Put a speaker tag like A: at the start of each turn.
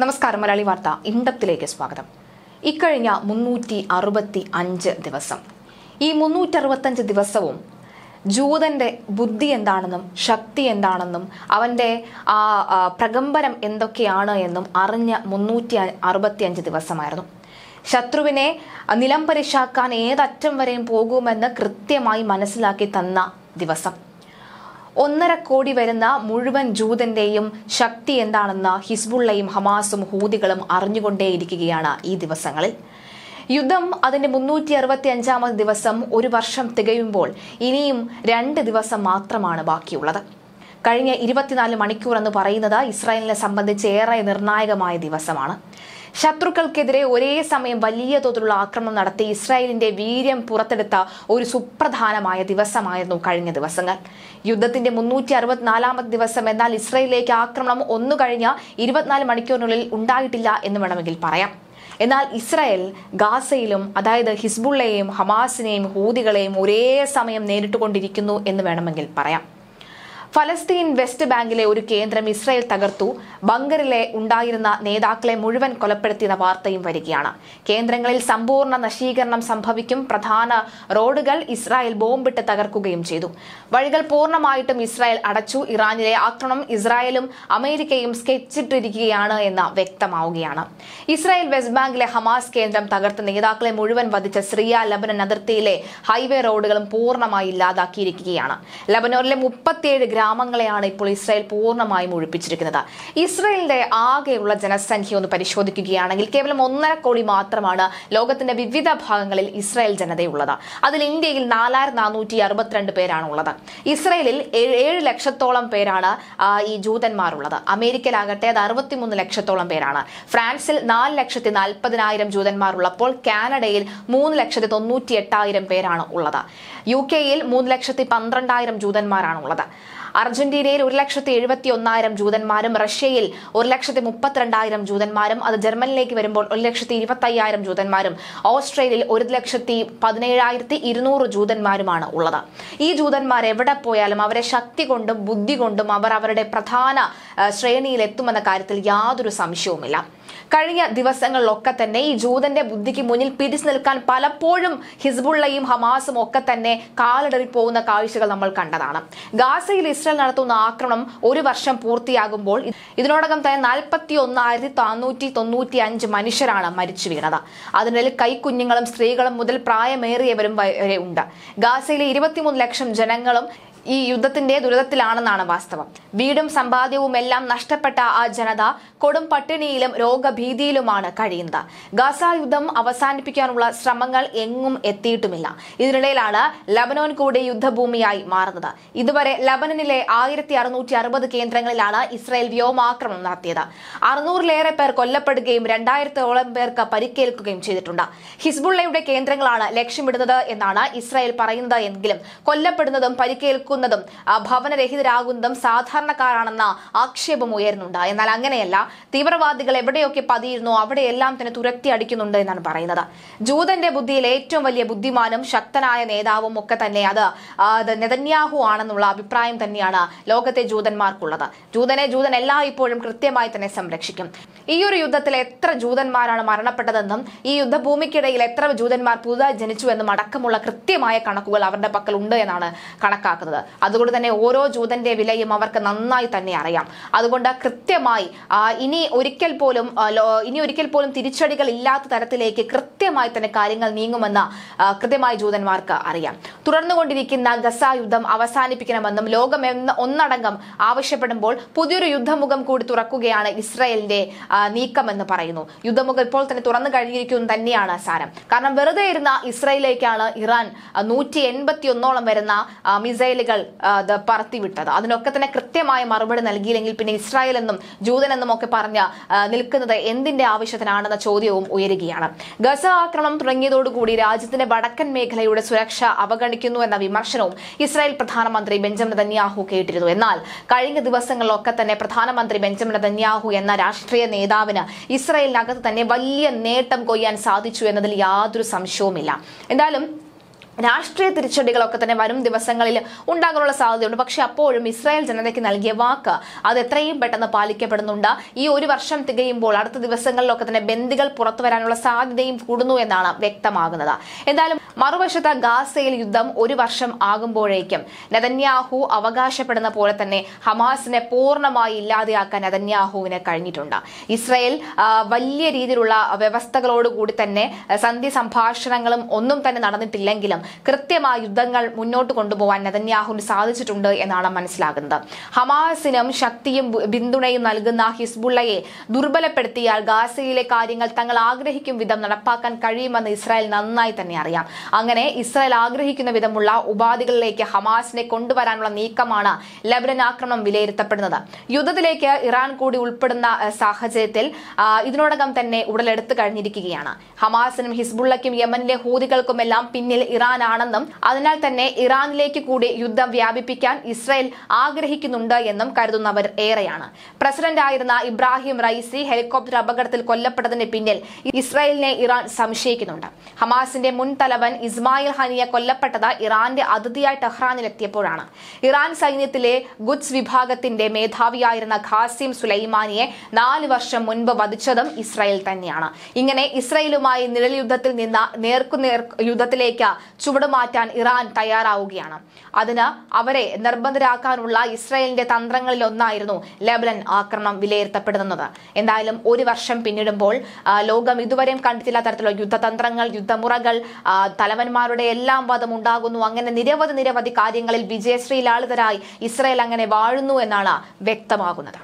A: നമസ്കാരം മലയാളി വാർത്ത ഇണ്ടത്തിലേക്ക് സ്വാഗതം. ഇക്കഴിഞ്ഞ മുന്നൂറ്റി അറുപത്തി അഞ്ച് ദിവസം. ഈ മുന്നൂറ്റി അറുപത്തഞ്ച് ദിവസവും ജൂതന്റെ ബുദ്ധി എന്താണെന്നും ശക്തി എന്താണെന്നും അവന്റെ ആ പ്രകമ്പനം എന്തൊക്കെയാണ് എന്നും അറിഞ്ഞ മുന്നൂറ്റി അറുപത്തി അഞ്ച് ദിവസമായിരുന്നു. ശത്രുവിനെ നിലം പരിശാക്കാൻ ഏതറ്റം വരെയും പോകുമെന്ന് കൃത്യമായി മനസ്സിലാക്കി തന്ന ദിവസം. ഒന്നര കോടി വരുന്ന മുഴുവൻ ജൂതന്റെയും ശക്തി എന്താണെന്ന് ഹിസ്ബുള്ളയും ഹമാസും ഹൂതികളും അറിഞ്ഞുകൊണ്ടേയിരിക്കുകയാണ് ഈ ദിവസങ്ങളിൽ. യുദ്ധം അതിന്റെ മുന്നൂറ്റി അറുപത്തി അഞ്ചാമത് ദിവസം ഒരു വർഷം തികയുമ്പോൾ ഇനിയും രണ്ട് ദിവസം മാത്രമാണ് ബാക്കിയുള്ളത്. കഴിഞ്ഞ ഇരുപത്തിനാല് മണിക്കൂർ എന്ന് പറയുന്നത് ഇസ്രായേലിനെ സംബന്ധിച്ച് ഏറെ നിർണായകമായ ദിവസമാണ്. ശത്രുക്കൾക്കെതിരെ ഒരേ സമയം വലിയ തോതിലുള്ള ആക്രമണം നടത്തി ഇസ്രായേലിന്റെ വീര്യം പുറത്തെടുത്ത ഒരു സുപ്രധാനമായ ദിവസമായിരുന്നു കഴിഞ്ഞ ദിവസങ്ങൾ. യുദ്ധത്തിന്റെ മുന്നൂറ്റി അറുപത്തിനാലാമത് ദിവസം എന്നാൽ ഇസ്രായേലിലേക്ക് ആക്രമണം ഒന്നു കഴിഞ്ഞ ഇരുപത്തിനാല് മണിക്കൂറിനുള്ളിൽ ഉണ്ടായിട്ടില്ല എന്ന് വേണമെങ്കിൽ പറയാം. എന്നാൽ ഇസ്രായേൽ ഗാസയിലും അതായത് ഹിസ്ബുള്ളയെയും ഹമാസിനെയും ഹൂതികളെയും ഒരേ സമയം നേരിട്ടുകൊണ്ടിരിക്കുന്നു എന്ന് വേണമെങ്കിൽ പറയാം. ഫലസ്തീൻ വെസ്റ്റ് ബാങ്കിലെ ഒരു കേന്ദ്രം ഇസ്രായേൽ തകർത്തു. ബങ്കറിലെ ഉണ്ടായിരുന്ന നേതാക്കളെ മുഴുവൻ കൊലപ്പെടുത്തിയെന്ന വാർത്തയും വരികയാണ്. കേന്ദ്രങ്ങളിൽ സമ്പൂർണ നശീകരണം സംഭവിക്കും. പ്രധാന റോഡുകൾ ഇസ്രായേൽ ബോംബിട്ട് തകർക്കുകയും ചെയ്തു. വഴികൾ പൂർണമായിട്ടും ഇസ്രായേൽ അടച്ചു. ഇറാനിലെ ആക്രമണം ഇസ്രായേലും അമേരിക്കയും സ്കെച്ചിട്ടിരിക്കുകയാണ് എന്ന് വ്യക്തമാവുകയാണ്. ഇസ്രായേൽ വെസ്റ്റ് ബാങ്കിലെ ഹമാസ് കേന്ദ്രം തകർത്ത നേതാക്കളെ മുഴുവൻ വധിച്ച സിറിയ ലബനൻ അതിർത്തിയിലെ ഹൈവേ റോഡുകളും പൂർണമായി ഇല്ലാതാക്കിയിരിക്കുകയാണ്. ലബനോറിലെ മുപ്പത്തിയേഴ് ഗ്രാമങ്ങളെയാണ് ഇപ്പോൾ ഇസ്രായേൽ പൂർണമായും ഒഴിപ്പിച്ചിരിക്കുന്നത്. ഇസ്രായേലിന്റെ ആകെയുള്ള ജനസംഖ്യ ഒന്ന് പരിശോധിക്കുകയാണെങ്കിൽ കേവലം ഒന്നര കോടി മാത്രമാണ് ലോകത്തിന്റെ വിവിധ ഭാഗങ്ങളിൽ ഇസ്രായേൽ ജനതയുള്ളത്. അതിൽ ഇന്ത്യയിൽ നാലായിരത്തി നാനൂറ്റി അറുപത്തിരണ്ട് പേരാണ് ഉള്ളത് ഇസ്രായേലിൽ ഏഴ് ലക്ഷത്തോളം പേരാണ് ഈ ജൂതന്മാരുള്ളത്. അമേരിക്കയിലാകട്ടെ അത് അറുപത്തിമൂന്ന് ലക്ഷത്തോളം പേരാണ്. ഫ്രാൻസിൽ നാല് ലക്ഷത്തി നാൽപ്പതിനായിരം ജൂതന്മാരുള്ളപ്പോൾ കാനഡയിൽ മൂന്ന് ലക്ഷത്തി തൊണ്ണൂറ്റി എട്ടായിരം പേരാണ് ഉള്ളത്. യു കെയിൽ മൂന്ന് ലക്ഷത്തി പന്ത്രണ്ടായിരം ജൂതന്മാരാണ് ഉള്ളത് അർജന്റീനയിൽ ഒരു ലക്ഷത്തി എഴുപത്തി ഒന്നായിരം ജൂതന്മാരും റഷ്യയിൽ ഒരു ലക്ഷത്തി മുപ്പത്തിരണ്ടായിരം ജൂതന്മാരും അത് ജർമ്മനിലേക്ക് വരുമ്പോൾ ഒരു ലക്ഷത്തി ഇരുപത്തി അയ്യായിരം ജൂതന്മാരും ഓസ്ട്രേലിയയിൽ ഒരു ലക്ഷത്തി പതിനേഴായിരത്തി ഇരുന്നൂറ് ജൂതന്മാരുമാണ് ഉള്ളത്. ഈ ജൂതന്മാർ എവിടെ പോയാലും അവരെ ശക്തി കൊണ്ടും ബുദ്ധി കൊണ്ടും അവർ അവരുടെ പ്രധാന ശ്രേണിയിൽ എത്തുമെന്ന കാര്യത്തിൽ യാതൊരു സംശയവുമില്ല. കഴിഞ്ഞ ദിവസങ്ങളിലൊക്കെ തന്നെ ഈ ജൂതന്റെ ബുദ്ധിക്ക് മുന്നിൽ പിടിച്ചു നിൽക്കാൻ പലപ്പോഴും ഹിസ്ബുള്ളയും ഹമാസും ഒക്കെ തന്നെ കാലിടറി പോകുന്ന കാഴ്ചകൾ നമ്മൾ കണ്ടതാണ്. ഗാസയിൽ ഇസ്രായേൽ നടത്തുന്ന ആക്രമണം ഒരു വർഷം പൂർത്തിയാകുമ്പോൾ ഇതിനോടകം തന്നെ നാൽപ്പത്തി ഒന്നായിരത്തി നാനൂറ്റി തൊണ്ണൂറ്റി അഞ്ച് മനുഷ്യരാണ് മരിച്ചു വീണത്. അതിനിടയിൽ കൈക്കുഞ്ഞുങ്ങളും സ്ത്രീകളും മുതൽ പ്രായമേറിയവരും വരെ ഉണ്ട്. ഗാസയിലെ ഇരുപത്തിമൂന്ന് ലക്ഷം ജനങ്ങളും ഈ യുദ്ധത്തിന്റെ ദുരിതത്തിലാണെന്നാണ് വാസ്തവം. വീടും സമ്പാദ്യവും എല്ലാം നഷ്ടപ്പെട്ട ആ ജനത കൊടും പട്ടിണിയിലും രോഗഭീതിയിലുമാണ് കഴിയുന്നത്. ഗാസ യുദ്ധം അവസാനിപ്പിക്കാനുള്ള ശ്രമങ്ങൾ എങ്ങും എത്തിയിട്ടുമില്ല. ഇതിനിടയിലാണ് ലബനോൻ കൂടി യുദ്ധഭൂമിയായി മാറുന്നത്. ഇതുവരെ ലബനനിലെ ആയിരത്തി അറുന്നൂറ്റി അറുപത് കേന്ദ്രങ്ങളിലാണ് ഇസ്രായേൽ വ്യോമാക്രമണം നടത്തിയത്. അറുന്നൂറിലേറെ പേർ കൊല്ലപ്പെടുകയും രണ്ടായിരത്തോളം പേർക്ക് പരിക്കേൽക്കുകയും ചെയ്തിട്ടുണ്ട്. ഹിസ്ബുള്ളയുടെ കേന്ദ്രങ്ങളാണ് ലക്ഷ്യമിടുന്നത് എന്നാണ് ഇസ്രായേൽ പറയുന്നത് എങ്കിലും കൊല്ലപ്പെടുന്നതും പരിക്കേൽക്കുന്നതും ആ, ഭവനരഹിതരാകുന്നതും സാധാരണക്കാരാണെന്ന ആക്ഷേപം ഉയരുന്നുണ്ട്. എന്നാൽ അങ്ങനെയല്ല തീവ്രവാദികൾ എവിടെയൊക്കെ പതിയിരുന്നു അവിടെയെല്ലാം തന്നെ തുരത്തി അടിക്കുന്നുണ്ട് എന്നാണ് പറയുന്നത്. ജൂതന്റെ ബുദ്ധിയിൽ ഏറ്റവും വലിയ ബുദ്ധിമാനും ശക്തനായ നേതാവും ഒക്കെ തന്നെ അത് നെതന്യാഹു ആണെന്നുള്ള അഭിപ്രായം തന്നെയാണ് ലോകത്തെ ജൂതന്മാർക്കുള്ളത്. ജൂതനെ ജൂതൻ എല്ലായ്പ്പോഴും കൃത്യമായി തന്നെ സംരക്ഷിക്കും. ഈ ഒരു യുദ്ധത്തിൽ എത്ര ജൂതന്മാരാണ് മരണപ്പെട്ടതെന്നും ഈ യുദ്ധഭൂമിക്കിടയിൽ എത്ര ജൂതന്മാർ പുതുതായി ജനിച്ചുവെന്നും അടക്കമുള്ള കൃത്യമായ കണക്കുകൾ അവരുടെ പക്കൽ ഉണ്ട് എന്നാണ് കണക്കാക്കുന്നത്. അതുകൊണ്ട് തന്നെ ഓരോ ജൂതന്റെ വിലയും അവർക്ക് നന്നായി തന്നെ അറിയാം. അതുകൊണ്ട് കൃത്യമായി ഇനി ഒരിക്കൽ പോലും ഇനി ഒരിക്കൽ പോലും തിരിച്ചടികൾ ഇല്ലാത്ത തരത്തിലേക്ക് കൃത്യമായി തന്നെ കാര്യങ്ങൾ നീങ്ങുമെന്ന് കൃത്യമായി ജൂതന്മാർക്ക് അറിയാം. തുടർന്നുകൊണ്ടിരിക്കുന്ന ഗസ യുദ്ധം അവസാനിപ്പിക്കണമെന്നും ലോകം ഒന്നടങ്കം ആവശ്യപ്പെടുമ്പോൾ പുതിയൊരു യുദ്ധമുഖം കൂടി തുറക്കുകയാണ് ഇസ്രയേലിന്റെ നീക്കം നീക്കമെന്ന് പറയുന്നു. യുദ്ധമുഖം ഇപ്പോൾ തന്നെ തുറന്നു കഴിഞ്ഞിരിക്കും തന്നെയാണ് സാരം. കാരണം വെറുതെ ഇരുന്ന ഇസ്രയേലിലേക്കാണ് ഇറാൻ നൂറ്റി എൺപത്തി ഒന്നോളം വരുന്ന മിസൈലുകൾ ആ, ഇത് പറത്തിവിട്ടത്. അതിനൊക്കെ തന്നെ കൃത്യമായ മറുപടി നൽകിയില്ലെങ്കിൽ പിന്നെ ഇസ്രായേൽ എന്നും ജൂതൻ എന്നും ഒക്കെ പറഞ്ഞ് നിൽക്കുന്നത് എന്തിന്റെ ആവശ്യത്തിനാണെന്ന ചോദ്യവും ഉയരുകയാണ്. ഗസ ആക്രമണം തുടങ്ങിയതോടുകൂടി രാജ്യത്തിന്റെ വടക്കൻ മേഖലയുടെ സുരക്ഷ അവഗണിക്കുന്നു എന്ന വിമർശനവും ഇസ്രായേൽ പ്രധാനമന്ത്രി ബെഞ്ചമിൻ നെതന്യാഹു കേട്ടിരുന്നു. എന്നാൽ കഴിഞ്ഞ ദിവസങ്ങളിലൊക്കെ തന്നെ പ്രധാനമന്ത്രി ബെഞ്ചമിൻ നെതന്യാഹു എന്ന രാഷ്ട്രീയ നേതാവിന് ഇസ്രായേലിനകത്ത് തന്നെ വലിയ നേട്ടം കൊയ്യാൻ സാധിച്ചു എന്നതിൽ യാതൊരു സംശയവുമില്ല. എന്തായാലും രാഷ്ട്രീയ തിരിച്ചടികളൊക്കെ തന്നെ വരും ദിവസങ്ങളിൽ ഉണ്ടാകാനുള്ള സാധ്യതയുണ്ട്. പക്ഷേ അപ്പോഴും ഇസ്രായേൽ ജനതയ്ക്ക് നൽകിയ വാക്ക് അത് എത്രയും പെട്ടെന്ന് പാലിക്കപ്പെടുന്നുണ്ട്. ഈ ഒരു വർഷം തികയുമ്പോൾ അടുത്ത ദിവസങ്ങളിലൊക്കെ തന്നെ ബന്ദികൾ പുറത്തു വരാനുള്ള സാധ്യതയും കൂടുന്നു എന്നാണ് വ്യക്തമാകുന്നത്. എന്തായാലും മറുവശത്ത് ഗാസയിൽ യുദ്ധം ഒരു വർഷം ആകുമ്പോഴേക്കും നെതന്യാഹു അവകാശപ്പെടുന്ന പോലെ തന്നെ ഹമാസിനെ പൂർണമായി ഇല്ലാതെയാക്കാൻ നെതന്യാഹുവിന് കഴിഞ്ഞിട്ടുണ്ട്. ഇസ്രായേൽ വലിയ രീതിയിലുള്ള വ്യവസ്ഥകളോടുകൂടി തന്നെ സന്ധി സംഭാഷണങ്ങളും ഒന്നും തന്നെ നടന്നിട്ടില്ലെങ്കിലും കൃത്യമായ യുദ്ധങ്ങൾ മുന്നോട്ട് കൊണ്ടുപോകാൻ നെതന്യാഹുവിന് സാധിച്ചിട്ടുണ്ട് എന്നാണ് മനസ്സിലാകുന്നത്. ഹമാസിനും ശക്തിയും പിന്തുണയും നൽകുന്ന ഹിസ്ബുള്ളയെ ദുർബലപ്പെടുത്തിയാൽ ഗാസയിലെ കാര്യങ്ങൾ തങ്ങൾ ആഗ്രഹിക്കും വിധം നടപ്പാക്കാൻ കഴിയുമെന്ന് ഇസ്രായേൽ നന്നായി തന്നെ അറിയാം. അങ്ങനെ ഇസ്രായേൽ ആഗ്രഹിക്കുന്ന വിധമുള്ള ഉപാധികളിലേക്ക് ഹമാസിനെ കൊണ്ടുവരാനുള്ള നീക്കമാണ് ലബനൻ ആക്രമണം വിലയിരുത്തപ്പെടുന്നത്. യുദ്ധത്തിലേക്ക് ഇറാൻ കൂടി ഉൾപ്പെടുന്ന സാഹചര്യത്തിൽ ഇതിനോടകം തന്നെ ഉടലെടുത്തു കഴിഞ്ഞിരിക്കുകയാണ്. ഹമാസിനും ഹിസ്ബുള്ളയ്ക്കും യമനിലെ ഹൂതികൾക്കുമെല്ലാം പിന്നിൽ ഇറാൻ ആണെന്നും അതിനാൽ തന്നെ ഇറാനിലേക്ക് കൂടി യുദ്ധം വ്യാപിപ്പിക്കാൻ ഇസ്രയേൽ ആഗ്രഹിക്കുന്നുണ്ട് എന്നും കരുതുന്നവർ ഏറെയാണ്. പ്രസിഡന്റ് ആയിരുന്ന ഇബ്രാഹിം റൈസി ഹെലികോപ്റ്റർ അപകടത്തിൽ കൊല്ലപ്പെട്ടതിന് പിന്നിൽ ഇസ്രായേലിനെ ഇറാൻ സംശയിക്കുന്നുണ്ട്. ഹമാസിന്റെ മുൻ തലവൻ ഇസ്മായിൽ ഹനിയ കൊല്ലപ്പെട്ടത് ഇറാന്റെ അതിഥിയായി ടെഹ്റാനിലെത്തിയപ്പോഴാണ്. ഇറാൻ സൈന്യത്തിലെ ഗുഡ്സ് വിഭാഗത്തിന്റെ മേധാവിയായിരുന്ന ഖാസിം സുലൈമാനിയെ നാല് വർഷം മുൻപ് വധിച്ചതും ഇസ്രായേൽ തന്നെയാണ്. ഇങ്ങനെ ഇസ്രായേലുമായി നിഴൽ യുദ്ധത്തിൽ നിന്ന് നേർക്കുനേർ യുദ്ധത്തിലേക്ക് ചുവടുമാറ്റാൻ ഇറാൻ തയ്യാറാവുകയാണ്. അതിന് അവരെ നിർബന്ധരാക്കാനുള്ള ഇസ്രായേലിന്റെ തന്ത്രങ്ങളിൽ ഒന്നായിരുന്നു ലെബനൻ ആക്രമണം വിലയിരുത്തപ്പെടുന്നത്. എന്തായാലും ഒരു വർഷം പിന്നിടുമ്പോൾ ലോകം ഇതുവരെയും കണ്ടിട്ടില്ല തരത്തിലുള്ള യുദ്ധതന്ത്രങ്ങൾ യുദ്ധമുറകൾ തലവന്മാരുടെ എല്ലാം വാദം ഉണ്ടാകുന്നു. അങ്ങനെ നിരവധി നിരവധി കാര്യങ്ങളിൽ വിജയശ്രീ ലാളിതരായി ഇസ്രായേൽ അങ്ങനെ വാഴുന്നു എന്നാണ് വ്യക്തമാകുന്നത്.